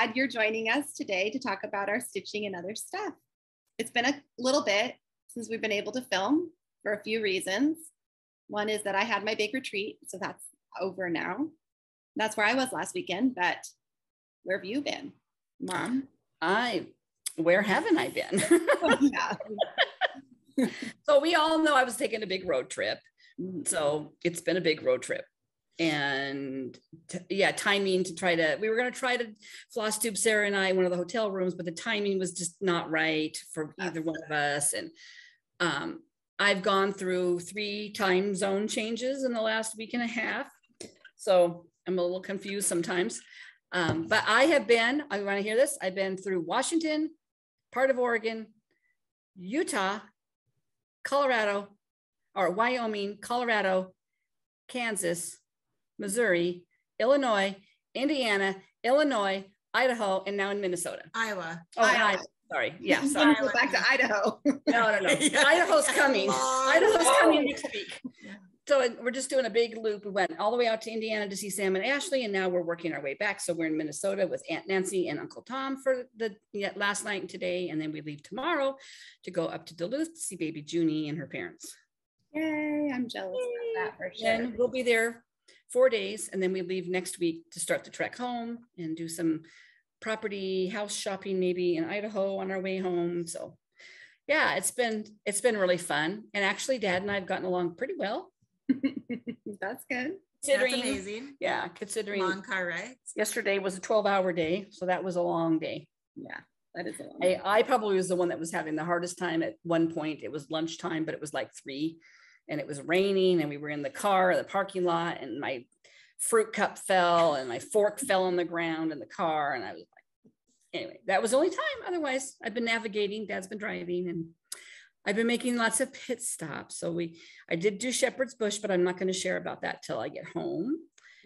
Glad you're joining us today to talk about our stitching and other stuff. It's been a little bit since we've been able to film for a few reasons. One is that I had my big retreat, so that's over now. That's where I was last weekend, but where have you been, Mom? I, where haven't I been? so we all know I was taking a big road trip. Mhm. So it's been a big road trip. And t- yeah, timing to try to, we were going to try to floss tube Sarah and I in one of the hotel rooms, but the timing was just not right for either one of us. And um, I've gone through three time zone changes in the last week and a half. So I'm a little confused sometimes. Um, but I have been, I want to hear this. I've been through Washington, part of Oregon, Utah, Colorado, or Wyoming, Colorado, Kansas, Missouri, Illinois, Indiana, Illinois, Idaho, and now in Minnesota. Iowa. Oh, and Iowa. Sorry. Yeah, sorry. go back to Idaho. No, no, no. Yeah. Idaho's coming. Long Idaho's way. coming next week. So we're just doing a big loop. We went all the way out to Indiana to see Sam and Ashley, and now we're working our way back. So we're in Minnesota with Aunt Nancy and Uncle Tom for the yeah, last night and today, and then we leave tomorrow to go up to Duluth to see baby Junie and her parents. Yay, I'm jealous of that for sure. Then we'll be there four days, and then we leave next week to start the trek home and do some property house shopping maybe in Idaho on our way home. So yeah, it's been it's been really fun. And actually, Dad and I have gotten along pretty well. That's good. That's Considering, amazing. yeah, considering Long car ride. yesterday was a 12 hour day. So that was a long day. Yeah, that is a long I, I probably was the one that was having the hardest time at one point. It was lunchtime, but it was like three and it was raining and we were in the car, the parking lot, and my fruit cup fell and my fork fell on the ground in the car. And I was like, anyway, that was the only time. Otherwise, I've been navigating, dad's been driving and I've been making lots of pit stops. So we, I did do Shepherd's Bush, but I'm not going to share about that till I get home.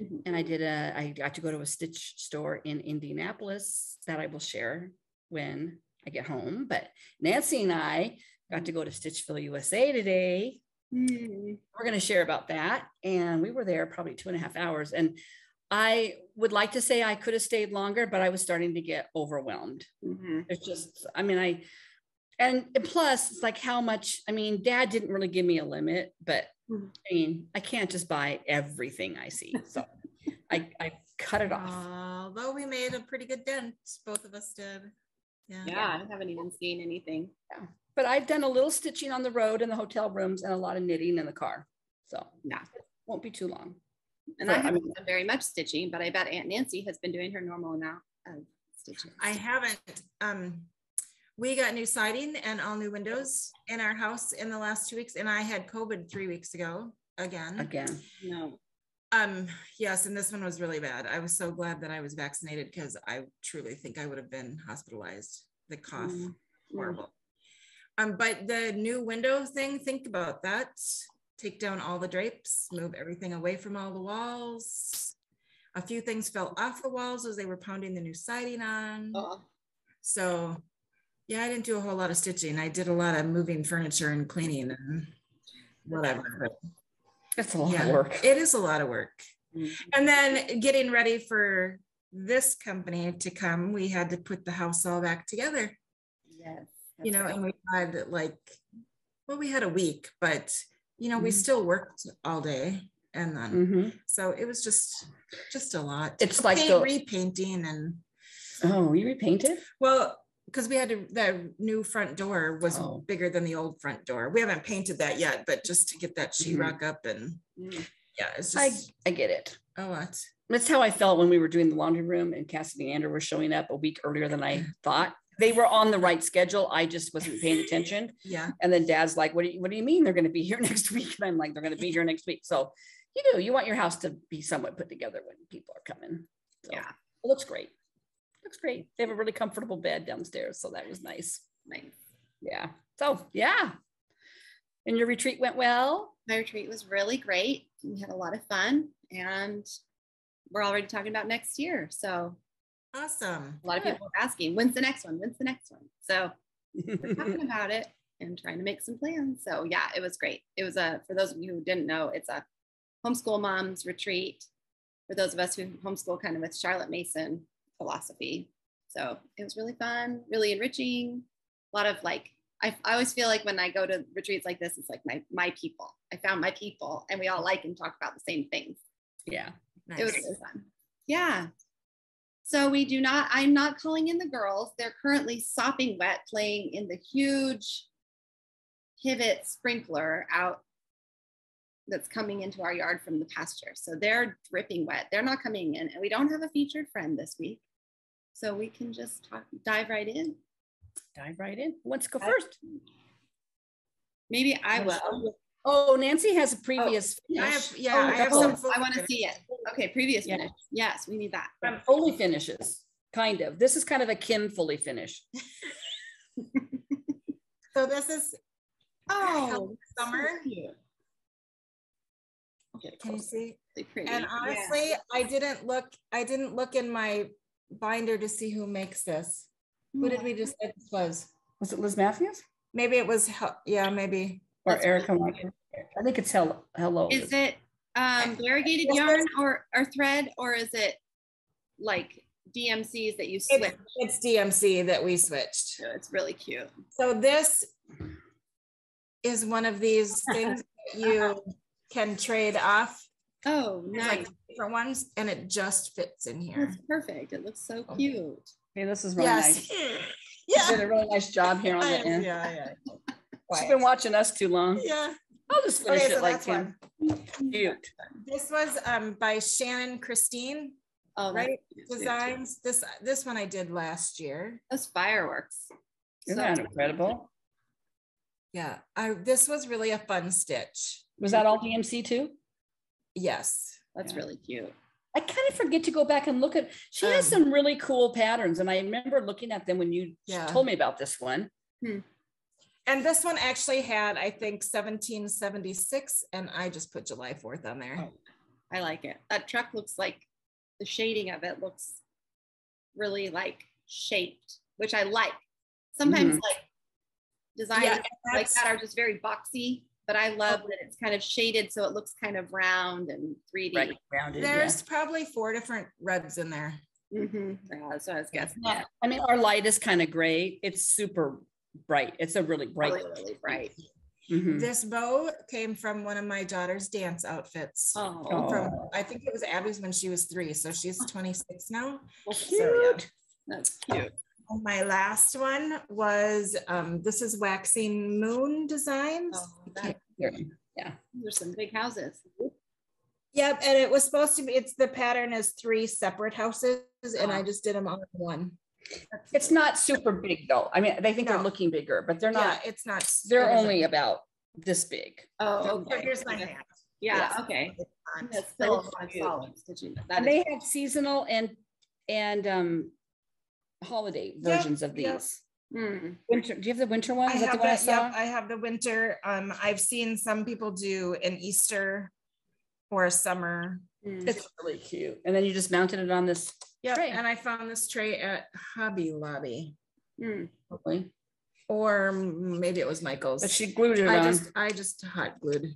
Mhm. And I did a, I got to go to a stitch store in Indianapolis that I will share when I get home. But Nancy and I got to go to Stitchville, USA today. Hmm. We're going to share about that. And we were there probably two and a half hours. And I would like to say I could have stayed longer, but I was starting to get overwhelmed. Mhm. It's just, I mean, I, and plus, it's like how much, I mean, dad didn't really give me a limit, but Mhm. I mean, I can't just buy everything I see. So I, I cut it off. Although we made a pretty good dent, both of us did. Yeah. Yeah, I haven't even seen anything. But I've done a little stitching on the road in the hotel rooms and a lot of knitting in the car. So Yeah. won't be too long. And So, I I haven't mean- done very much stitching, but I bet Aunt Nancy has been doing her normal amount of stitching. I haven't. Um, we got new siding and all new windows in our house in the last two weeks, and I had COVID three weeks ago again. Again. no. Um, yes, and this one was really bad. I was so glad that I was vaccinated because I truly think I would have been hospitalized. The cough, Mm, horrible. Um, but the new window thing, think about that. Take down all the drapes, move everything away from all the walls. A few things fell off the walls as they were pounding the new siding on. Oh, So, yeah, I didn't do a whole lot of stitching. I did a lot of moving furniture and cleaning and whatever. But That's a lot yeah, of work. It is a lot of work. Mhm. And then getting ready for this company to come, we had to put the house all back together, yes. You know, and we had like, well, we had a week, but you know, we Mhm. still worked all day. And then, Mhm. so it was just, just a lot. It's like Paint, the- repainting and Oh, you repainted? Well, because we had to, the new front door was Oh. bigger than the old front door. We haven't painted that yet, but just to get that Mhm. sheetrock up and Mm. yeah, it's I, just I get it. a lot. That's how I felt when we were doing the laundry room and Cassidy and Andrew were showing up a week earlier than I thought. They were on the right schedule. I just wasn't paying attention. Yeah. And then dad's like, what do you, what do you mean they're going to be here next week? And I'm like, they're going to be here next week. So you do, you want your house to be somewhat put together when people are coming. So Yeah. It looks great. Looks great. They have a really comfortable bed downstairs. So that was nice. Nice. Yeah. So yeah. And your retreat went well. My retreat was really great. We had a lot of fun and we're already talking about next year. So Awesome. a lot of people are asking, when's the next one? When's the next one? So we're talking about it and trying to make some plans. So yeah, it was great. It was a, for those of you who didn't know, it's a homeschool moms retreat. for those of us who homeschool kind of with Charlotte Mason philosophy. So it was really fun, really enriching. A lot of like, I, I always feel like when I go to retreats like this, it's like my my people. I found my people, and we all like and talk about the same things. Yeah. Nice. It was really fun. Yeah. So we do not, I'm not calling in the girls. They're currently sopping wet, playing in the huge pivot sprinkler out that's coming into our yard from the pasture. So they're dripping wet. They're not coming in. And we don't have a featured friend this week. So we can just talk, dive right in. Dive right in. Who wants to go first? Maybe I will. Oh, Nancy has a previous. Oh, I have, yeah, Oh, I have oh, some. Oh, I want to see it. Okay, previous Yeah. finish. Yes, we need that. Um, Fully finishes, kind of. This is kind of a Kim fully finish. So this is Oh, summer. Okay, Can you see? Really pretty. And Yeah. honestly, I didn't look, I didn't look in my binder to see who makes this. Who did we just say this was? Was it Liz Matthews Maybe it was, yeah, maybe. or That's Erica? I think it's Hello. Hello. Is it um, variegated yarn or, or thread, or is it like DMCs that you It's, switch? it's DMC that we switched. to? It's really cute. So this is one of these things that you can trade off. Oh, nice. like different ones and it just fits in here. That's perfect. It looks so Oh. cute. Hey, this is really Yes. nice. You Yeah. did a really nice job here on the end. Yeah, yeah. She's been watching us too long. Yeah. I'll just finish Okay, it so like that's one. Cute. This was um by Shannon Christine, Oh, right? Designs. This this one I did last year. Those fireworks. Isn't So that incredible? Yeah. I this was really a fun stitch. Was that all DMC too? Yes. That's Yeah. really cute. I kind of forget to go back and look at, she has Um, some really cool patterns and I remember looking at them when you Yeah. told me about this one. And this one actually had, I think, 1776, and I just put July 4th on there. Oh. I like it. That truck looks like the shading of it looks really like shaped, which I like. Sometimes like designs Yeah, like that are just very boxy, but I love that it's kind of shaded so it looks kind of round and 3D. Right, rounded, yeah. There's probably four different reds in there. Mhm. Yeah, that's what I was guessing. Yeah, I mean, our light is kind of gray. It's super bright. It's a really bright. Really, really bright. Mhm. This bow came from one of my daughter's dance outfits. Oh, From I think it was Abby's when she was three, so she's 26 now. well, So, yeah. Cute. that's cute. And my last one was um, this is Waxing Moon Designs. Oh, that, Yeah. there's some big houses. Yep, and it was supposed to be. It's the pattern is three separate houses, and I Oh. just did them all in one. It's not super big though. I mean, they think they're looking bigger, but they're Yeah, not. it's not. They're it isn't. only about this big. Oh, So okay. Here's my hand. Yeah, okay. That's but still five cute. solids. Did you know? That And is they have seasonal and, and um holiday Yep, versions of yep. these. Mm. Winter, do you have the winter one? I Is that the have one I the, yep. I have the winter. Um, I've seen some people do an Easter or a summer. Mm. It's really cute. And then you just mounted it on this Yeah, Tray. and I found this tray at Hobby Lobby, Mm. probably, or maybe it was Michael's. but she glued it I on. just, I just hot glued.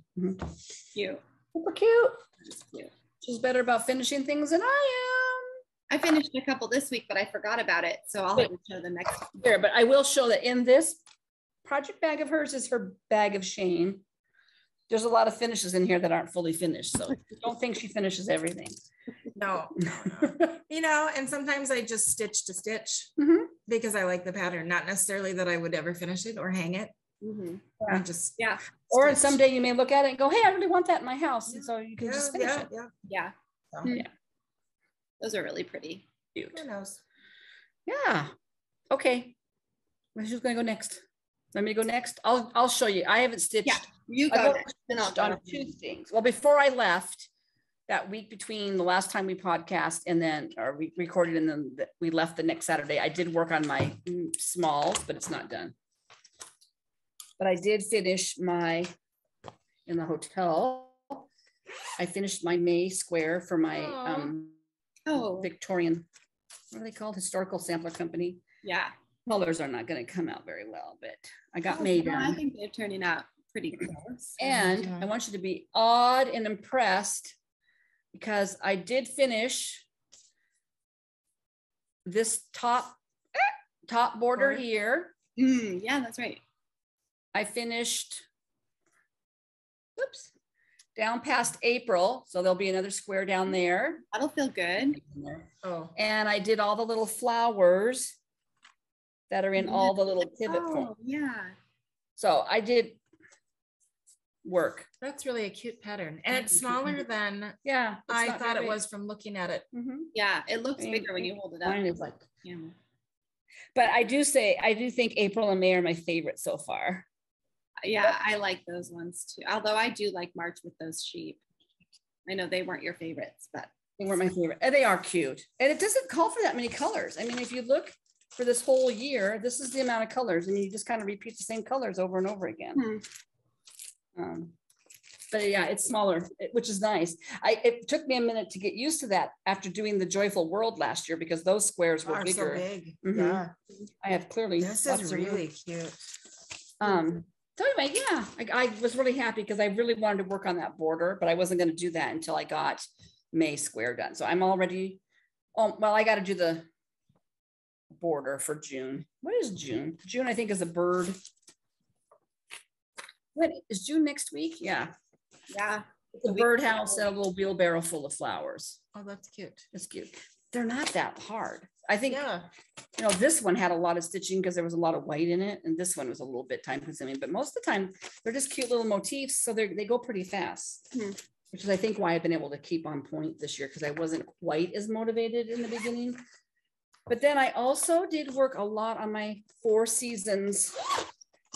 Cute. Super cute. Cute. She's better about finishing things than I am. I finished a couple this week, but I forgot about it. So I'll have to show the next. am. Here, but I will show that in this project bag of hers is her bag of shame. There's a lot of finishes in here that aren't fully finished, so don't think she finishes everything. No, no, no. you know, and sometimes I just stitch to stitch Mhm. because I like the pattern, not necessarily that I would ever finish it or hang it. Mhm. I just Yeah. Or someday you may look at it and go, hey, I really want that in my house. And so you can yeah, just finish yeah, it. yeah. Yeah. So, Mm. Those are really pretty. Cute. Who knows? Yeah. Okay. Who's gonna go next? Let me go next. I'll I'll show you. I haven't stitched. Yeah. You I go got next. Then I'll stitched on two things. Well, before I left, that week between the last time we podcast and then or we recorded and then we left the next Saturday, I did work on my mm, smalls, but it's not done. But I did finish my in the hotel. I finished my May square for my Aw. um Oh, Victorian, what are they called? Historical Sampler Company. yeah. Colors are not gonna come out very well, but I got Oh, May no, I think they're turning out pretty close. And I want you to be awed and impressed because I did finish this top top border here. Mm, yeah, that's right. I finished, oops, down past April. So there'll be another square down there. That'll feel good. Oh, And I did all the little flowers that are in all the little pivot Oh, points. yeah. So I did work. that's really a cute pattern. And it's smaller than Yeah. I thought it was from looking at it. big. Mhm. Yeah, it looks Same bigger when you hold it up. Mine is like, Yeah. but I do say, I do think April and May are my favorite so far. Yeah, I like those ones too. Although I do like March with those sheep. I know they weren't your favorites, but They weren't my favorite. And they are cute. And it doesn't call for that many colors. I mean, if you look for this whole year, this is the amount of colors and you just kind of repeat the same colors over and over again. Hmm. Um, But yeah, it's smaller, which is nice. I, it took me a minute to get used to that after doing the Joyful World last year because those squares were Are so bigger. big. Mhm. Yeah. I have clearly. This is really cute. Um, so anyway, yeah, I, I was really happy because I really wanted to work on that border, but I wasn't gonna do that until I got May Square done. So I'm already, oh, well, I gotta do the border for June. What is June? June, I think, is a bird. What, is June next week? Yeah, yeah. it's a birdhouse, and a little wheelbarrow full of flowers. Oh, that's cute. That's cute. They're not that hard. I think, Yeah. you know, this one had a lot of stitching because there was a lot of white in it, and this one was a little bit time consuming, but most of the time, they're just cute little motifs, so they they go pretty fast. Hmm. Which is, I think, why I've been able to keep on point this year, because I wasn't quite as motivated in the beginning. But then I also did work a lot on my Four Seasons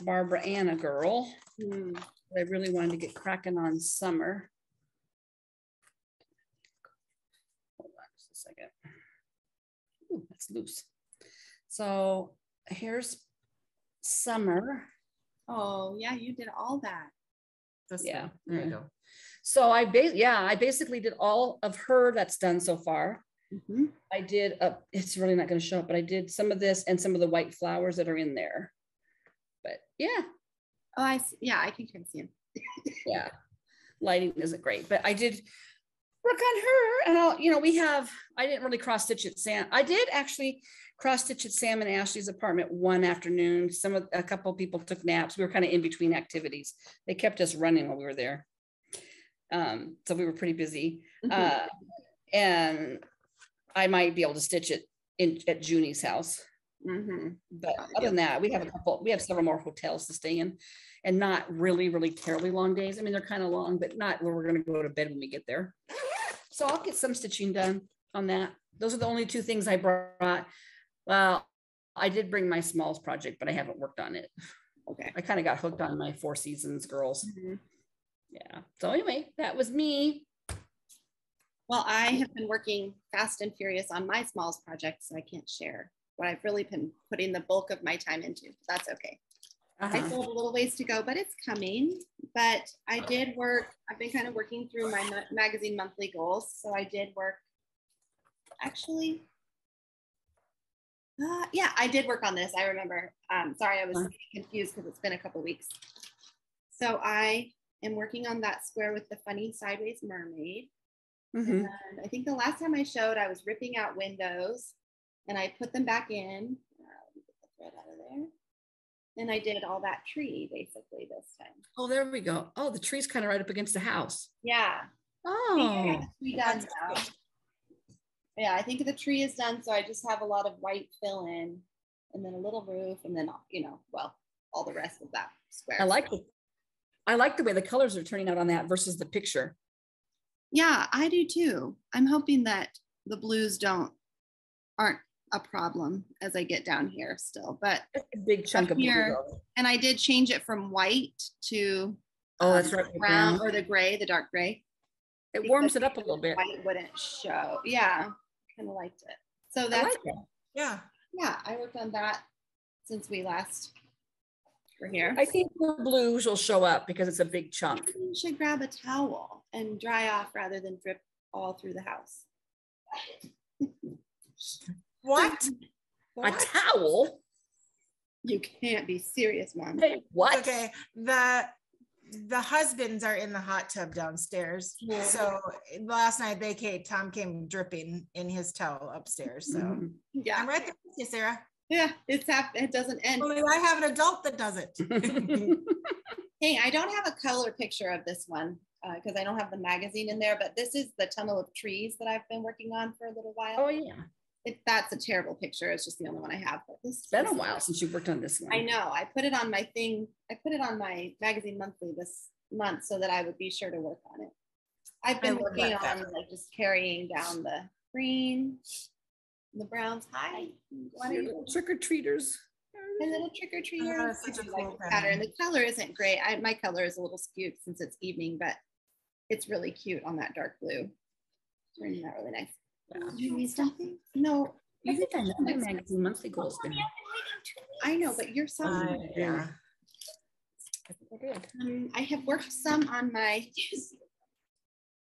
Barbara Ana girl. Hmm. I really wanted to get cracking on summer. Hold on just a second. Ooh, that's loose. So here's summer. Oh, yeah, you did all that. This Yeah. There you go. So I ba- yeah, I basically did all of her that's done so far. Mhm. I did uh it's really not gonna show up, but I did some of this and some of the white flowers that are in there. But yeah, Oh, I see. Yeah, I can kind of see him. yeah lighting isn't great but i did work on her and i'll you know we have i didn't really cross stitch at sam i did actually cross stitch at sam and ashley's apartment one afternoon some of a couple of people took naps we were kind of in between activities they kept us running while we were there um so we were pretty busy Mhm. uh and i might be able to stitch it in at junie's house Mhm. but other than that, we have a couple, we have several more hotels to stay in and not really, really terribly long days. I mean, they're kind of long, but not where we're gonna go to bed when we get there. So I'll get some stitching done on that. Those are the only two things I brought. Well, I did bring my smalls project, but I haven't worked on it. Okay. I kind of got hooked on my Four Seasons girls. Mhm. Yeah. So anyway, that was me. Well, I have been working fast and furious on my smalls project, so I can't share what I've really been putting the bulk of my time into. That's okay. I Uh-huh. still have a little ways to go, but it's coming. But I did work, I've been kind of working through my ma- magazine monthly goals. So I did work, actually, uh, yeah, I did work on this. I remember. Um, sorry, I was Huh. confused because it's been a couple weeks. So I am working on that square with the funny sideways mermaid. Mhm. And I think the last time I showed, I was ripping out windows and I put them back in. Uh, let me get the thread out of there. And I did all that tree basically this time. Oh, there we go. Oh, the tree's kind of right up against the house. Yeah. I think I Oh, got tree done now. Yeah, I think the tree is done. So I just have a lot of white fill in and then a little roof and then, you know, well, all the rest of that square. I like it. I like the way the colors are turning out on that versus the picture. Yeah, I do too. I'm hoping that the blues don't aren't a problem as I get down here still. But That's a big chunk of here- and I did change it from white to Oh, that's um, right. brown brown. or the gray, the dark gray. It warms it up a little bit. White wouldn't show. Yeah, kind of liked it. So that's like it. Yeah. yeah. I worked on that since we last were here. I think the blues will show up because it's a big chunk. You should grab a towel and dry off rather than drip all through the house. What? A towel? You can't be serious, mom. Hey, what? Okay. The the husbands are in the hot tub downstairs. So last night they came, Tom came dripping in his towel upstairs. So Mhm. Yeah. I'm right there with you, Sarah. Yeah. It's hap- it doesn't end. Only I have an adult that does it. Hey, I don't have a color picture of this one because I don't have the magazine in there, but this is the tunnel of trees that I've been working on for a little while. oh yeah, It, that's a terrible picture. It's just the only one I have. But this it's been a while since you worked on this one. I know. I put it on my thing. I put it on my magazine monthly this month so that I would be sure to work on it. I've been working that on fabric. like just carrying down the green, the browns. Hi, what are Your little Trick or treaters. my little trick or treaters. Oh, such a I do like cool the pattern. pattern. The color isn't great. I, my color is a little skewed since it's evening, but it's really cute on that dark blue. Turning that really nice. Yeah. You need something? No, I you think I know magazine monthly goals there. I know, but you're so. Uh, yeah. Um, I have worked some on my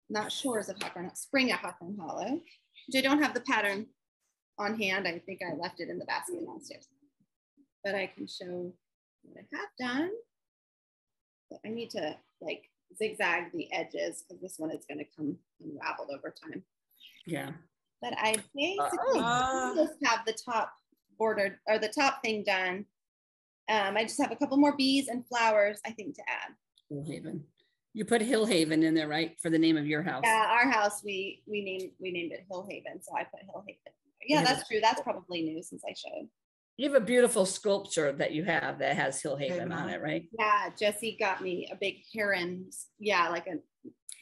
not shores of Hawthorne, spring at Hawthorne Hollow, which I don't have the pattern on hand. I think I left it in the basket downstairs, but I can show what I have done. But I need to like zigzag the edges because this one is going to come unraveled over time. Yeah. But I basically Oh. just have the top bordered or the top thing done. Um, I just have a couple more bees and flowers, I think, to add. Hill Haven. You put Hill Haven in there, right? For the name of your house. Yeah, our house we we named we named it Hill Haven, so I put Hill Haven. Yeah, Yeah. that's true. That's probably new since I showed. You have a beautiful sculpture that you have that has Hill Haven Haven on on it, right? Yeah, Jesse got me a big heron. Yeah, like a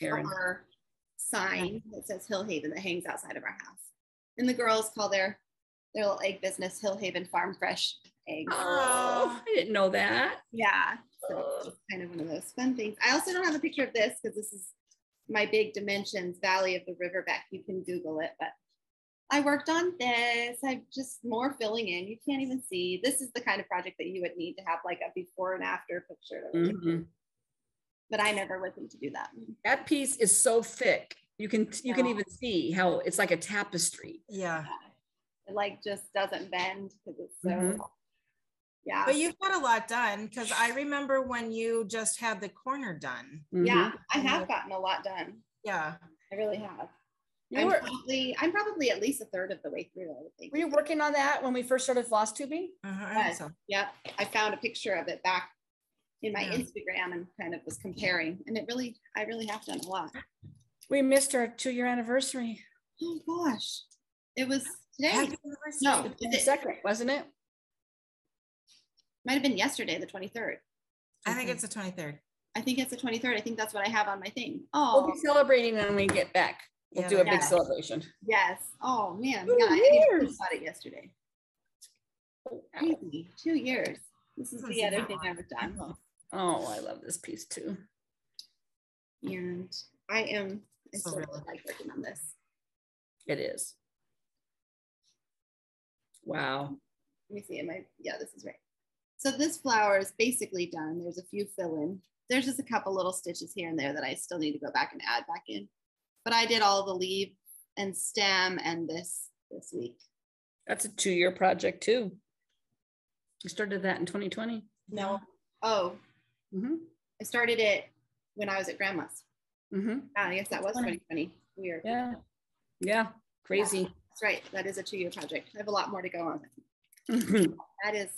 Heron. summer sign that says Hill Haven that hangs outside of our house. And the girls call their their little egg business Hill Haven Farm Fresh Eggs. Oh, I didn't know that. Yeah, so it's kind of one of those fun things. I also don't have a picture of this because this is my big dimensions Valley of the Riverbeck. You can Google it, but I worked on this. I'm just more filling in. You can't even see. This is the kind of project that you would need to have like a before and after picture. to really- Mhm. But I never would think to do that. That piece is so thick. You can you can even see how it's like a tapestry. Yeah. It like just doesn't bend because it's so. Mhm. Yeah. But you've got a lot done because I remember when you just had the corner done. yeah, Mhm. I have gotten a lot done. Yeah. I really have. You I'm were, probably I'm probably at least a third of the way through. I would think. were you working on that when we first started floss tubing? Uh-huh, I Yes. think so. Yep, I found a picture of it back in my Yeah. Instagram and kind of was comparing, and it really, I really have done a lot. We missed our two-year anniversary. Oh gosh, it was today. Happy anniversary. No, The is it- second, wasn't it? might have been yesterday, the twenty third. I think it's the 23rd. I think it's the twenty third. I think that's what I have on my thing. Oh, we'll Oh be celebrating when we get back. We'll Yeah, do a yeah. big celebration. yes. Oh man, Two yeah, I didn't think about it yesterday. Oh, Ow. Crazy, two years. This is the other thing that I've done, Oh, I love this piece too. and I am. Oh, I So still really- like working on this. It is. Wow. let me see, am I, yeah, this is right. So this flower is basically done. There's a few fill in. There's just a couple little stitches here and there that I still need to go back and add back in. But I did all the leaf and stem and this this week. That's a two-year project too. You started that in 2020. No, oh, Mm-hmm. I started it when I was at grandma's. Mm-hmm. I guess that was 20. 2020. Weird. Yeah. Yeah. Crazy. That's right. That is a two-year project. I have a lot more to go on. Mhm. That is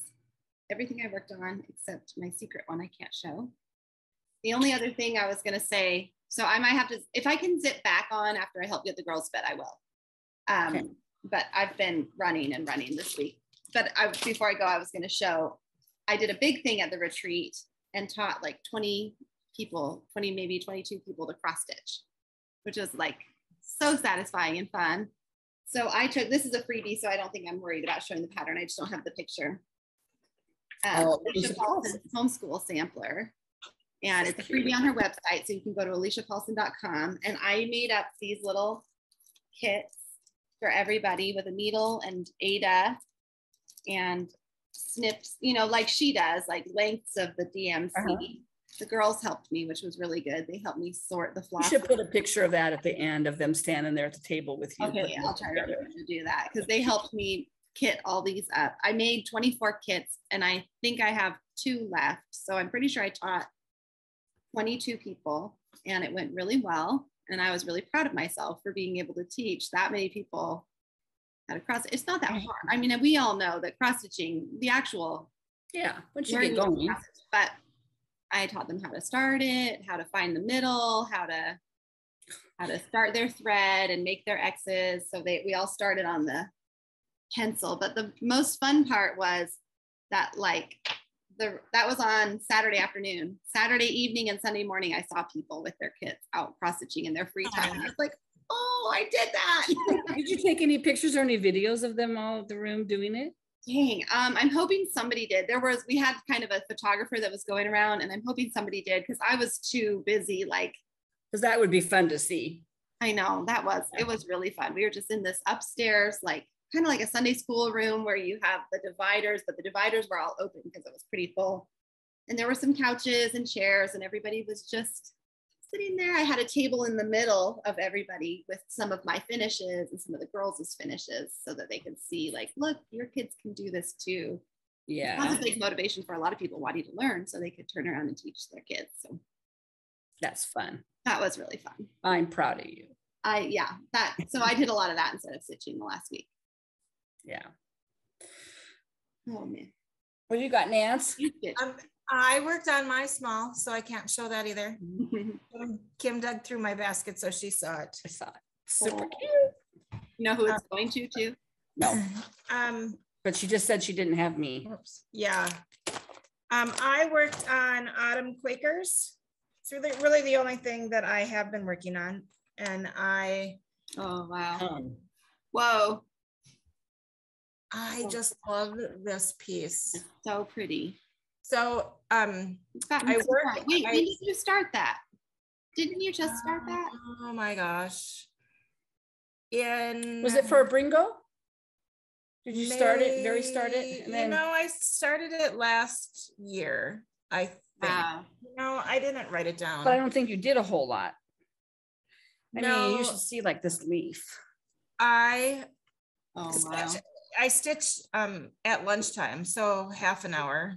everything I worked on except my secret one I can't show. The only other thing I was going to say, so I might have to, if I can zip back on after I help get the girls fed, I will. Um, Okay. But I've been running and running this week. But I, before I go, I was going to show, I did a big thing at the retreat and taught like 20 people, 20, maybe 22 people to cross stitch, which was like so satisfying and fun. So I took, this is a freebie, so I don't think I'm worried about showing the pattern. I just don't have the picture. Um, Oh, Alicia Paulson's homeschool sampler. And it's a freebie on her website. So you can go to aliciapaulson.com. And I made up these little kits for everybody with a needle and Aida and snips, you know, like she does, like lengths of the DMC. Uh-huh. The girls helped me, which was really good. They helped me sort the You floss. should put a picture of that at the end of them standing there at the table with you. Okay, yeah, I'll try together. to do that because they helped me kit all these up. I made 24 kits and I think I have two left. So I'm pretty sure I taught 22 people and it went really well. And I was really proud of myself for being able to teach that many people how to cross. It's not that hard. I mean, we all know that cross stitching, the actual Yeah, once you get going. process, but I taught them how to start it, how to find the middle, how to how to start their thread and make their X's. So they we all started on the pencil. But the most fun part was that like the that was on Saturday afternoon. Saturday evening and Sunday morning, I saw people with their kids out cross stitching in their free oh, time. And I was like, oh, I did that. Did you take any pictures or any videos of them all at the room doing it? Dang, um, I'm hoping somebody did. There was, we had kind of a photographer that was going around, and I'm hoping somebody did because I was too busy. Like, Because that would be fun to see. I know that was, it was really fun. We were just in this upstairs, like kind of like a Sunday school room where you have the dividers, but the dividers were all open because it was pretty full. And there were some couches and chairs, and everybody was just sitting there. I had a table in the middle of everybody with some of my finishes and some of the girls' finishes so that they could see, like, look, your kids can do this too. Yeah, That's a big motivation for a lot of people wanting to learn so they could turn around and teach their kids. So that's fun. that was really fun. I'm proud of you. I, yeah, that, so I did a lot of that instead of stitching the last week. Yeah. Oh man. What do you got, Nance? You did. Um, I worked on my small, so I can't show that either. Kim- Kim dug through my basket, so she saw it. I saw it. Super Oh. cute. You know who it's going to too? No, Um, but she just said she didn't have me. Oops. Yeah. Um, I worked on Autumn Quakers. It's really, really the only thing that I have been working on. And I, Oh wow. Um, Whoa. I just love this piece. So pretty. So, um, I so work- Wait, I- when did you start that? Didn't you just start that? oh my gosh. In. Was it for a Bringo? Did you start it, very start it? And You then, know, I started it last year, I think. Wow. No, I didn't write it down. but I don't think you did a whole lot. I mean, you should see like this leaf. I Oh wow. I stitch um at lunchtime, so half an hour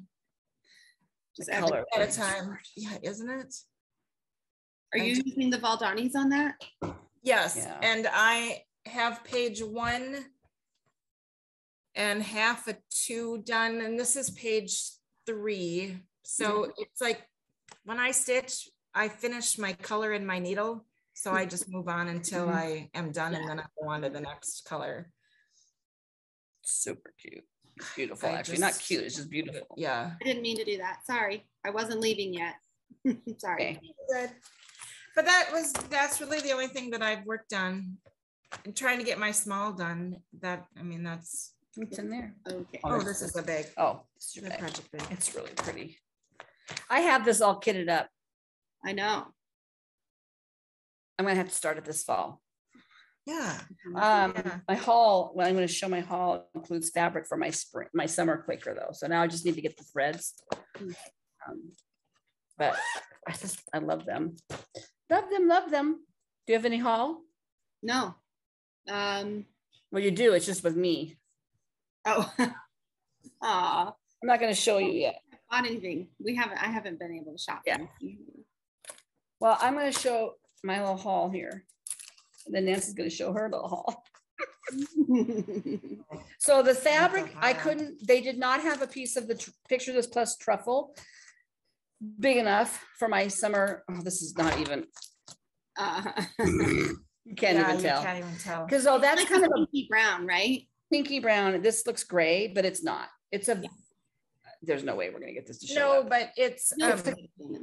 Just The color. at a time. Yeah, isn't it? Are you using the Valdanis on that? Yes, Yeah. and I have page one and half a two done, and this is page three. So it's like when I stitch, I finish my color in my needle. So I just move on until Mhm. I am done and then I go on to the next color. Super cute. It's beautiful, I actually. Not cute, it's just beautiful. Yeah. I didn't mean to do that. Sorry. I wasn't leaving yet. Sorry. Okay. Good. But that was, that's really the only thing that I've worked on. And trying to get my small done, that, I mean, that's, What's in there? Okay. Oh, oh, this this is the big, Oh, this is your bag. project big. It's really pretty. I have this all kitted up. I know. I'm gonna have to start it this fall. Yeah. Um, Yeah. my haul, well, I'm gonna show my haul includes fabric for my spring, my summer Quaker though. So now I just need to get the threads. Um, But I just, I love them. Love them, love them. Do you have any haul? No. Um. Well, you do. It's just with me. Oh. Aw. I'm not gonna show you yet. Bought anything? We haven't. I haven't been able to shop. Yeah. Well, I'm gonna show my little haul here. And then Nancy's gonna show her little haul. So the fabric, I couldn't, they did not have a piece of the picture this plus truffle big enough for my summer. Oh, this is not even, uh, you can't Yeah, even you tell. Can't even tell. Cause oh, that's that's kind of a pinky brown, right? pinky brown. This looks gray, but it's not. It's a, Yeah. there's no way we're gonna get this to show No, up. but it's, No, um,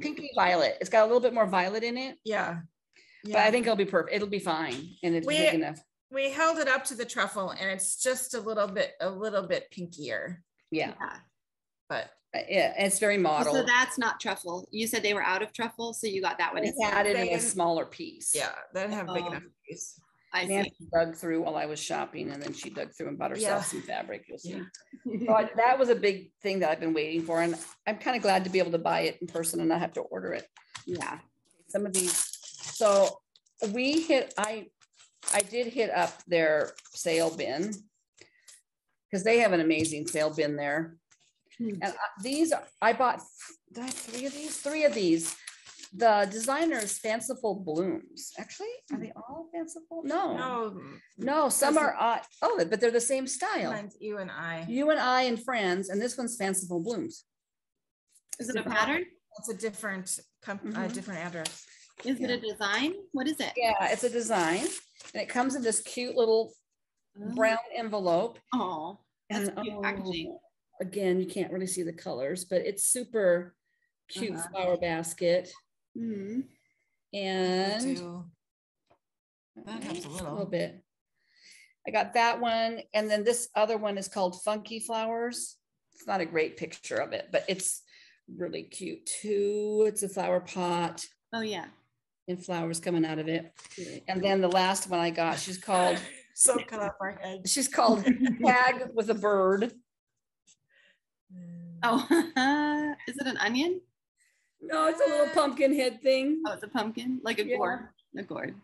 Pinky violet. It's got a little bit more violet in it, yeah. But I think it'll be perfect. It'll be fine. And it's We- big enough. We held it up to the truffle and it's just a little bit, a little bit pinkier, Yeah, Yeah. but Uh, yeah, it's very model. So that's not truffle. You said they were out of truffle, so you got that one. We added in a smaller piece. yeah, they didn't have big Oh. enough piece. I see. Nancy dug through while I was shopping and then she dug through and bought herself Yeah. some fabric, you'll see. Yeah. So I- that was a big thing that I've been waiting for and I'm kind of glad to be able to buy it in person and not have to order it. yeah. Some of these, so we hit, I, I did hit up their sale bin. Cause they have an amazing sale bin there. Hmm. And I- these, I bought, did I have three of these? Three of these. the designer is Fanciful Blooms. Actually, are they all fanciful? No, No, no, some are, uh, oh, but they're the same style. mine's you and I. You and I and friends, and this one's Fanciful Blooms. Is it a pattern? It's a different, com- uh, Mhm. different address. Is it a design? What is it? Yeah, it's a design, and it comes in this cute little brown envelope. Oh, that's And cute oh, packaging. again, you can't really see the colors, but it's super cute Uh-huh. flower basket. Mm-hmm. And Do- That helps a a little. little bit. I got that one, and then this other one is called Funky Flowers. It's not a great picture of it, but it's really cute too. It's a flower pot Oh, yeah. And flowers coming out of it. And then the last one I got, she's called, So cut off our heads. she's called Tag with a Bird. Oh, is it an onion? No, it's a little pumpkin head thing. Oh, it's a pumpkin, like a Yeah. gourd. A gourd.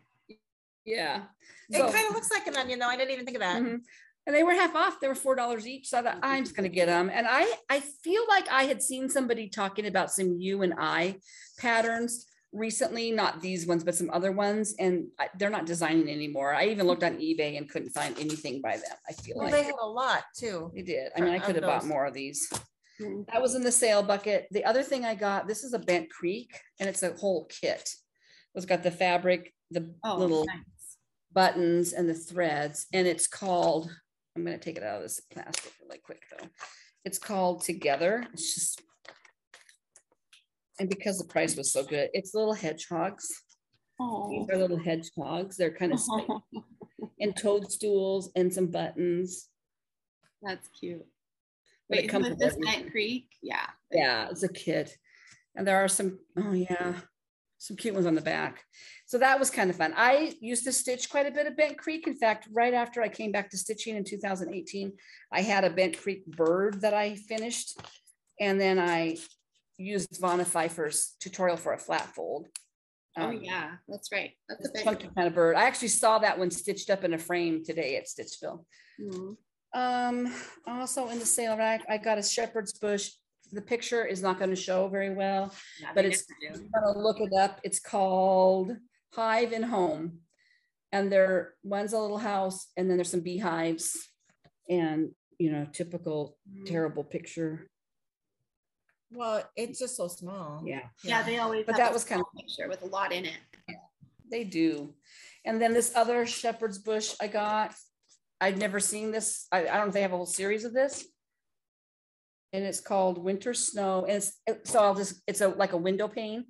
Yeah. It So- kind of looks like an onion though. I didn't even think of that. Mhm. And they were half off. They were four dollars each. So I thought I'm just gonna get them. And I I feel like I had seen somebody talking about some you and I patterns recently, not these ones, but some other ones, and I, they're not designing anymore. I even looked on eBay and couldn't find anything by them. I feel Well, like they had a lot too. they did. I mean, I of could have bought those. more of these. Mm. That was in the sale bucket. The other thing I got, this is a Bent Creek, and it's a whole kit. It's got the fabric, the Oh, little nice. buttons and the threads and it's called i'm going to take it out of this plastic really quick though it's called together it's just and because the price was so good it's little hedgehogs Oh. these are little hedgehogs they're kind of and toadstools and some buttons That's cute. but it Wait, comes is with this. Night Creek? Yeah. yeah it's a kit and there are some oh yeah some cute ones on the back so that was kind of fun i used to stitch quite a bit of bent creek in fact right after i came back to stitching in 2018 i had a bent creek bird that i finished and then i used Vonna Pfeiffer's tutorial for a flat fold Oh, Um, yeah. That's right. That's a big funky kind of bird i actually saw that one stitched up in a frame today at stitchville Mhm. um, also in the sale rack, I got a shepherd's bush. The picture is not going to show very well, Yeah, but it's, never do. I'm gonna look it up. It's called Hive and Home. And there, one's a little house and then there's some beehives and, you know, typical Mhm. terrible picture. Well, it's just so small. Yeah, Yeah, they always. But have that a was kind of Picture with a lot in it. they do. And then this other shepherd's bush I got, I'd never seen this. I, I don't know if they have a whole series of this. And it's called Winter Snow. And it's, it- so I'll just, it's a, like a window pane.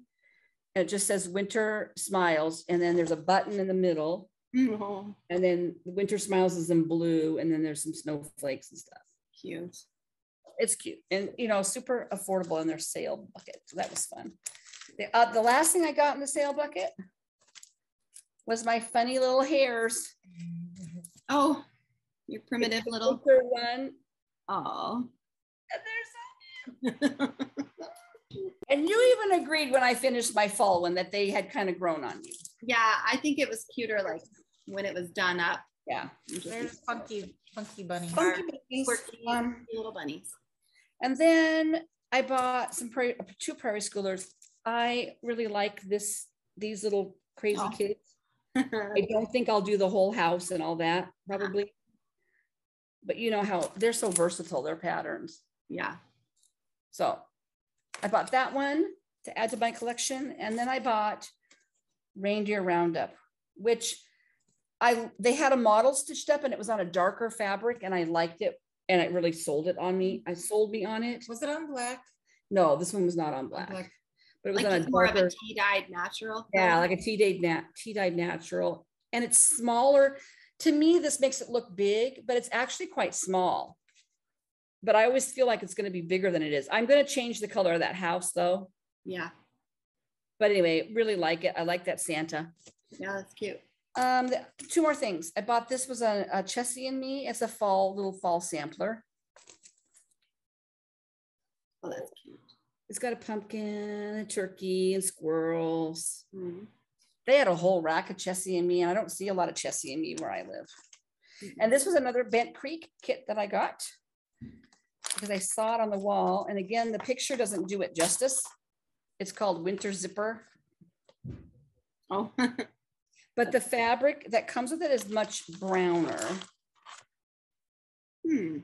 And it just says Winter Smiles. And then there's a button in the middle. Oh, And then Winter Smiles is in blue. And then there's some snowflakes and stuff. cute. It's cute and, you know, super affordable in their sale bucket. So that was fun. The, uh, the last thing I got in the sale bucket was my funny little hares. Oh, your primitive The little. winter one. Oh. And there's And you even agreed when I finished my fall one that they had kind of grown on you. yeah, I think it was cuter like when it was done up. Yeah. There's funky, funky bunny. Funky babies. Quirky Um, little bunnies. And then I bought some prairie, two prairie schoolers. I really like this, these little crazy Oh. kids. I don't think I'll do the whole house and all that, probably. But you know how they're so versatile, their patterns. yeah. So I bought that one to add to my collection. And then I bought Reindeer Roundup, which I they had a model stitched up and it was on a darker fabric and I liked it and it really sold it on me. I mm-hmm. sold me on it. Was it on black? No, this one was not on black, Black. but it was Like on a more of a tea-dyed natural. Yeah, like a tea dyed nat tea dyed natural. And it's smaller. To me, this makes it look big, but it's actually quite small. But I always feel like it's going to be bigger than it is. I'm going to change the color of that house though. yeah. But anyway, really like it. I like that Santa. Yeah, that's cute. Um, the- two more things. I bought this was a, a Chessie and Me. It's a fall little fall sampler. Oh, that's cute. It's got a pumpkin, a turkey, and squirrels. Mhm. They had a whole rack of Chessie and Me, and I don't see a lot of Chessie and Me where I live. And this was another Bent Creek kit that I got because I saw it on the wall. And again, the picture doesn't do it justice. It's called Winter Zipper. Oh, but the fabric that comes with it is much browner, hmm.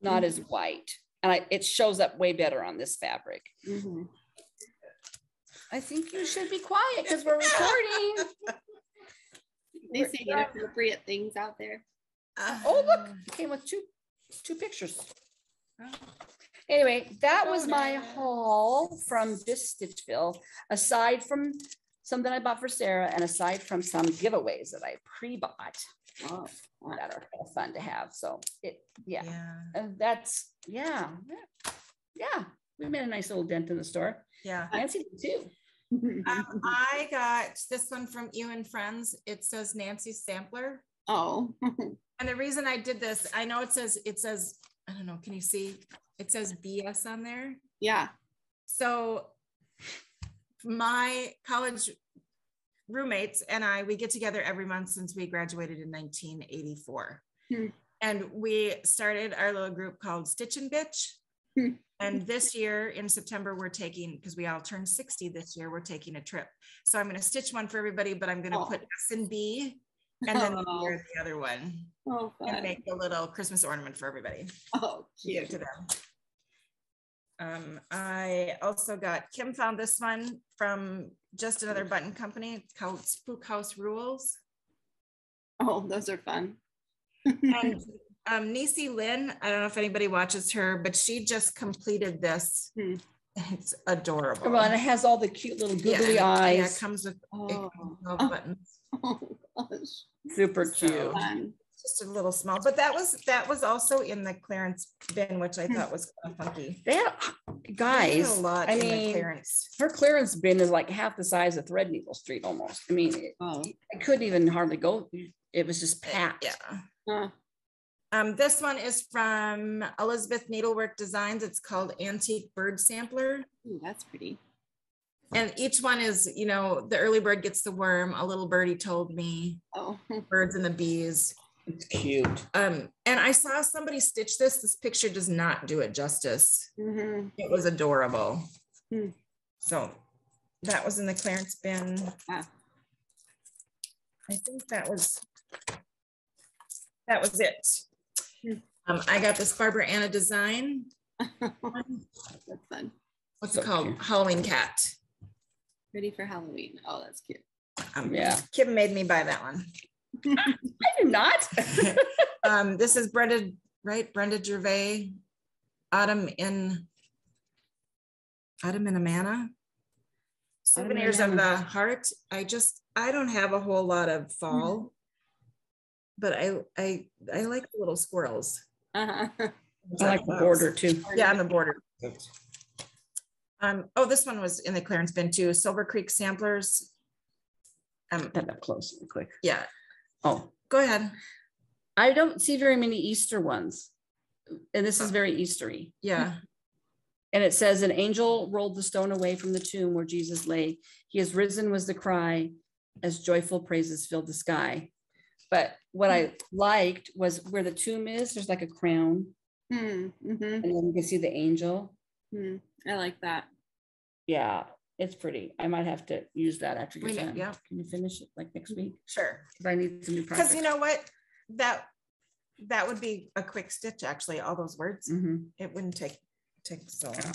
not as white. And I, it shows up way better on this fabric. mhm. I think you should be quiet because we're recording. They say inappropriate things out there. Oh, look, it came with two, two pictures. Anyway, that was my haul from just Stitchville, aside from something I bought for Sarah and aside from some giveaways that I pre-bought Oh, that are kind of fun to have. So it, yeah, Yeah. and that's, yeah, yeah, yeah. We made a nice little dent in the store. Yeah. Nancy did too. Um, I got this one from you and friends. It says Nancy Sampler. oh, And the reason I did this, I know it says, it says, I don't know, can you see? It says BS on there. yeah. So my college roommates and I, we get together every month since we graduated in 1984. Hmm. And we started our little group called Stitch and Bitch. Hmm. And this year in September, we're taking, because we all turned 60 this year, we're taking a trip. So I'm going to stitch one for everybody, but I'm going to Oh. put S and B and then the Oh. the other one Oh, and make a little Christmas ornament for everybody Oh, give cute. to them. Um, I also got, Kim found this one from just another button company It's called Spook House Rules. Oh, those are fun. And um, Nisi Lynn, I don't know if anybody watches her, but she just completed this. Hmm. It's adorable. Come on, it has all the cute little Yeah, googly Yeah, it eyes. comes with it Oh, comes with all Oh. buttons. oh gosh. Super cute. Fun. Just a little small, but that was, that was also in the clearance bin, which I Hmm. thought was kind of funky. They have, They had guys, A lot I mean, clearance. her clearance bin is like half the size of Threadneedle Street almost. I mean, it- Oh, I couldn't even hardly go. It was just packed. Yeah. huh. Um, this one is from Elizabeth Needlework Designs. It's called Antique Bird Sampler. Ooh, that's pretty. And each one is, you know, the early bird gets the worm, a little birdie told me, Oh, birds and the bees. It's cute. Um, and I saw somebody stitch this. This picture does not do it justice. Mhm. It was adorable. Hmm. So that was in the clearance bin. Ah. I think that was, that was it. Hmm. Um, I got this Barbara Ana design. that's fun. What's So it called? cute. Halloween cat. Ready for Halloween. Oh, that's cute. Um, Yeah. Kim made me buy that one. I do not. um, this is Brenda, right? Brenda Gervais, Autumn in Autumn in Amana. Souvenirs of the heart. I just I don't have a whole lot of fall, but I I I like the little squirrels. Uh-huh. I like the border too. Yeah, on the border. Um, oh, this one was in the clearance bin too. Silver Creek samplers. Um, That up close and quick. yeah, Oh, go ahead. I don't see very many Easter ones. And this is very Eastery. Yeah. And it says, an angel rolled the stone away from the tomb where Jesus lay. He has risen was the cry as joyful praises filled the sky. But what I liked was where the tomb is, there's like a crown Hmm, mhm, and then you can see the angel. hmm. I like that. Yeah, it's pretty. I might have to use that after you're We done. yeah. Can you finish it like next week? Sure. 'Cause I need some new Because you know what, that, that would be a quick stitch, actually, all those words. Mhm. It wouldn't take, take so long.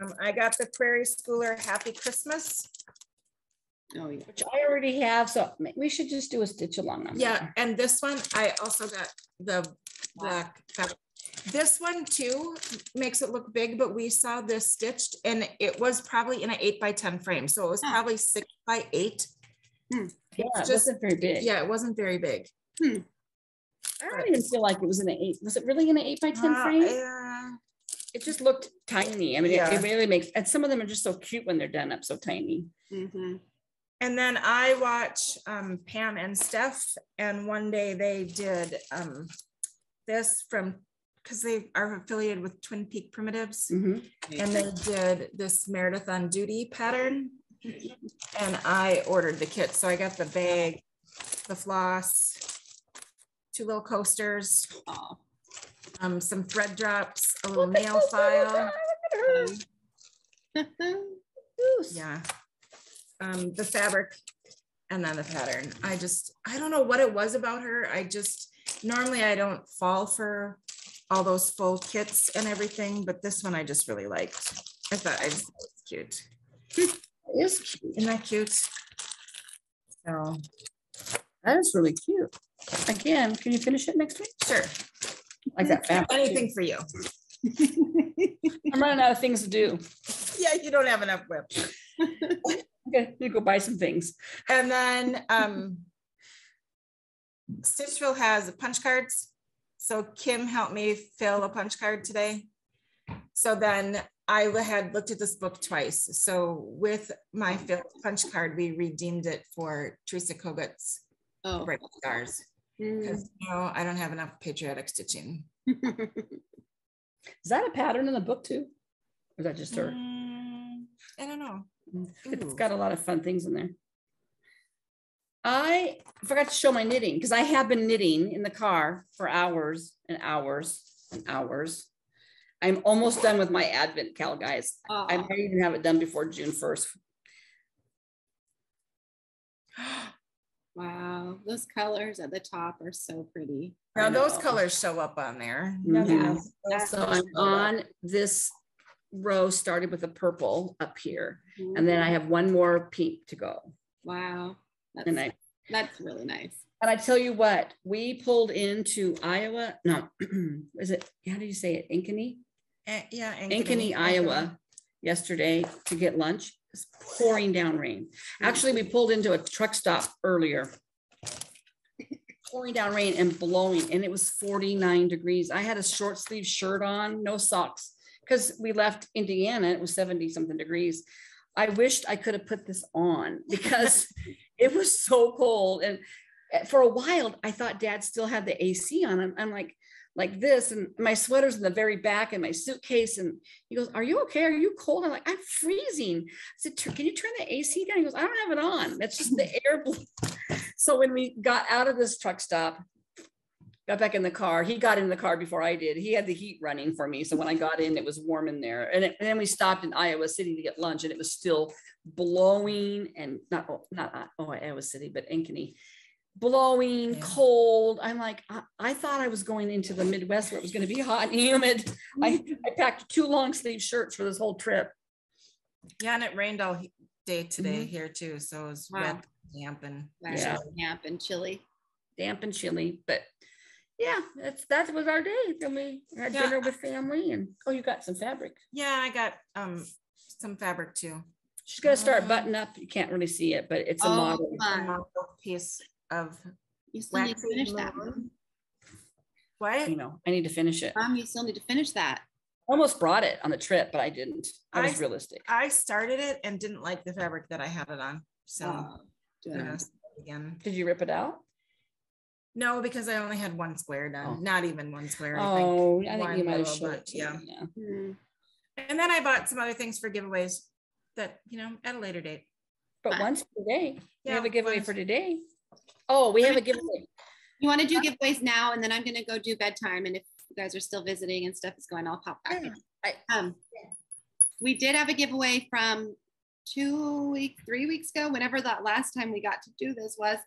Um, I got the Prairie Schooler Happy Christmas. Oh, yeah. Which I already have, so ma- we should just do a stitch along. on Yeah, that. and this one, I also got the black. fabric. This one too makes it look big, but we saw this stitched and it was probably in an eight by ten frame, so it was probably six by eight. Yeah, it just- wasn't very big. Yeah, it wasn't very big. Hmm. I don't even feel like it was in an eight, was it really in an eight by ten Uh, frame? yeah. It just looked tiny. I mean, it- Yeah. it really makes, and some of them are just so cute when they're done up so tiny. Mhm. And then I watch um, Pam and Steph, and one day they did um, this from, because they are affiliated with Twin Peak Primitives, Mhm. and they did this Meredith on Duty pattern. And I ordered the kit, so I got the bag, the floss, two little coasters, um, some thread drops, a little nail file. guy, look at her. Goose. Yeah. Um, the fabric and then the pattern. I just, I don't know what it was about her. I just, normally I don't fall for all those full kits and everything, but this one I just really liked. I thought I just thought it was cute. It is cute. Isn't that cute? So, That is really cute. Again, can you finish it next week? sure, Like that anything for you. I'm running out of things to do. Yeah, you don't have enough whip. Okay, you go buy some things. And then um Stitchville has punch cards. So Kim helped me fill a punch card today. So then I had looked at this book twice. So with my filled punch card, we redeemed it for Teresa Kogut's Oh. Bright Stars. Mm. Because no, I don't have enough patriotic stitching. Is that a pattern in the book too? Or is that just her? Mm, I don't know. It's got a lot of fun things in there. I forgot to show my knitting because I have been knitting in the car for hours and hours and hours. I'm almost done with my advent cal, guys. I might even have it done before June 1st. Wow, those colors at the top are so pretty. Now those colors show up on there. Mhm. Yeah. else- else So I'm on this row, started with a purple up here, and then I have one more pink to go. Wow, And that's, I that's really nice. And I tell you what, we pulled into Iowa. No, is it? How do you say it? Ankeny, Eh, Yeah. Ankeny, Iowa, yesterday to get lunch. It's pouring down rain. Actually, we pulled into a truck stop earlier. Pouring down rain and blowing, and it was 49 degrees. I had a short sleeve shirt on, no socks, because we left Indiana. It was 70 something degrees. I wished I could have put this on because it was so cold. And uh, for a while, I thought dad still had the AC on. I'm, I'm like, like this, and my sweater's in the very back and my suitcase. And he goes, Are you okay? Are you cold? I'm like, I'm freezing. I said, Can you turn the AC down? He goes, I don't have it on. That's just the air. bl-" So when we got out of this truck stop, got back in the car, he got in the car before I did. He had the heat running for me. So when I got in, it was warm in there. And, it- and then we stopped in Iowa City to get lunch, and it was still blowing and not, oh, not oh, Iowa City, but Ankeny blowing Yeah. cold. I'm like, I, I thought I was going into the Midwest where it was going to be hot and humid. I, I packed two long sleeve shirts for this whole trip. Yeah, and it rained all day today Mhm. here too, so it was Wow. wet, damp and. Yeah. Damp and chilly. damp and chilly, but yeah, that's that was our day. Then we had Yeah. dinner with family and oh, you got some fabric. Yeah, I got um some fabric too. She's gonna start Um, button up. You can't really see it, but it's a Oh, model. Model piece of You still need to waxy finish that. moon. What? You know, I need to finish it. I Mom, you still need to finish that. almost brought it on the trip, but I didn't. I was I- realistic. I started it and didn't like the fabric that I had it on, so Oh, I'm good. gonna start again. Did you rip it out? No, because I only had one square done, Oh. not even one square. I Oh, think. I think you might have little showed it. bunch, yeah. me, Yeah. Hmm. And then I bought some other things for giveaways that you know at a later date. But Fun. once today, we have a giveaway once- for today. Oh, we have a giveaway. You want to do giveaways now, and then I'm gonna go do bedtime. And if you guys are still visiting and stuff is going, I'll pop back. in. Um, we did have a giveaway from two weeks, three weeks ago, whenever that last time we got to do this was.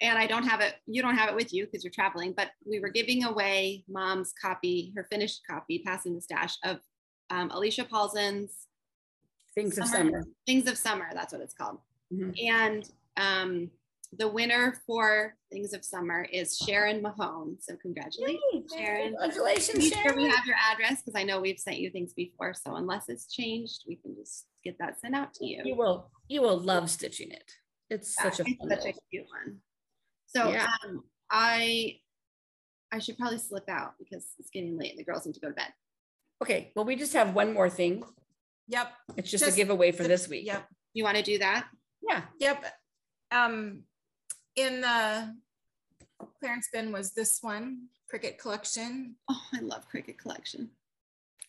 And I don't have it, you don't have it with you because you're traveling, but we were giving away mom's copy, her finished copy, passing the stash of um, Alicia Paulson's Things of Summer. summer. Things of Summer, that's what it's called. Mhm. And um, the winner for Things of Summer is Sharon Mahone. So congratulations, Sharon. Congratulations, Make sure we have your address because I know we've sent you things before. So unless it's changed, we can just get that sent out to you. You will, you will love stitching it. It's Yeah, such a it's fun such a cute one. So Yeah. um, I I should probably slip out because it's getting late and the girls need to go to bed. Okay, well, we just have one more thing. Yep. It's just a giveaway for the- this week. Yep. You want to do that? Yeah. Yep. Um, in the clearance bin was this one Cricket collection. Oh, I love Cricket Collection.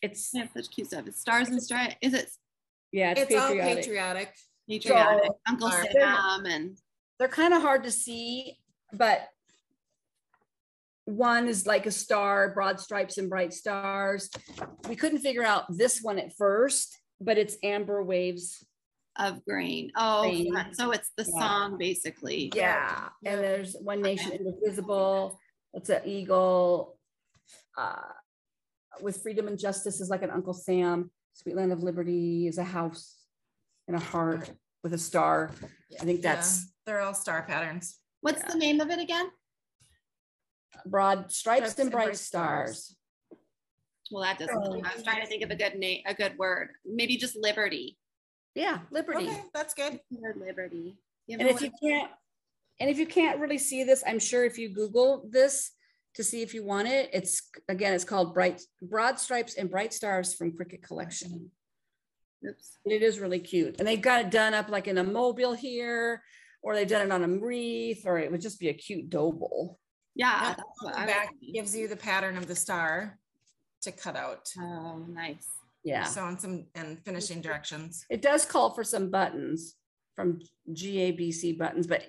It's, They have such cute stuff. It's Stars and Stripes. Is it yeah, it's It's, all patriotic. patriotic. patriotic? So, Uncle Sam and They're kind of hard to see, but one is like a star, broad stripes and bright stars. We couldn't figure out this one at first, but it's Amber Waves of grain. Oh, Grain. fun. so it's the Yeah. song basically. Yeah, and there's One Nation Indivisible. It's an eagle. Uh, with freedom and justice is like an Uncle Sam. Sweet Land of Liberty is a house and a heart with a star. I think Yeah, that's they're all star patterns. What's Yeah. the name of it again? broad stripes Stripes and and bright bright stars. stars. Well, that doesn't. Oh. I was trying to think of a good name, a good word. Maybe just liberty. Yeah, Liberty. Okay, that's good. Liberty. You And if you can't, and if you can't really see this, I'm sure if you Google this to see if you want it, it's again, it's called Bright Broad Stripes and Bright Stars from Cricket Collection. Oops. It is really cute. And they've got it done up like in a mobile here, or they've done it on a wreath, or it would just be a cute dough bowl. Yeah. Yeah, that's what The I back thinking. gives you the pattern of the star to cut out. Oh, nice. Yeah. So on some and finishing directions. It does call for some buttons from GABC buttons, but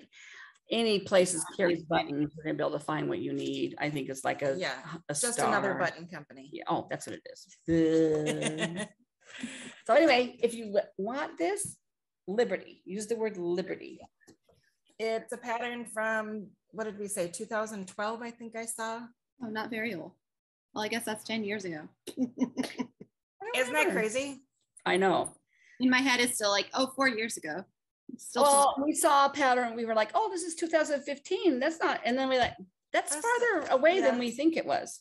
any places carries buttons, you're gonna be able to find what you need. I think it's like a, Yeah, a Just another button company. Yeah, oh, that's what it is. So anyway, if you want this, Liberty, use the word Liberty. It's a pattern from, what did we say, 2012, I think I saw. Oh, not very old. Well, I guess that's 10 years ago. Isn't that crazy? I know. In my head, it's still like, oh, four years ago. It's Still just- Well, we saw a pattern. We were like, oh, this is 2015. That's not, and then we like, that's That's- farther away than we think it was.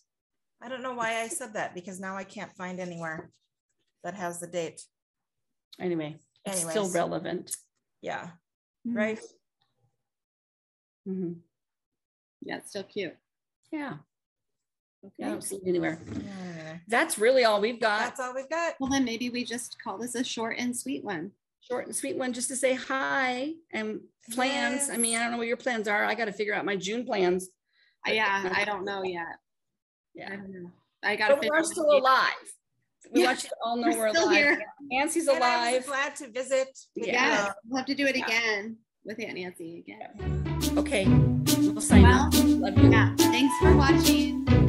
I don't know why I said that because now I can't find anywhere that has the date. Anyway, it's still relevant. Yeah, Mhm. right. Mhm. Yeah, it's still cute. Yeah, Okay. I don't see it anywhere. Yeah. That's really all we've got. That's all we've got. Well, then maybe we just call this a short and sweet one. Short and sweet one, just to say hi and plans. I mean, I don't know what your plans are. I got to figure out my June plans. Uh, Yeah, I don't know yet. Yeah, I don't know. I gotta. but we're still my- alive. We Yeah, want you to all know We're we're still alive. here. Nancy's And I was alive. glad to visit. with Yeah. you we'll have to do it Yeah. again with Aunt Nancy again. Okay. We'll sign well, off. Love you. Yeah. Thanks for watching.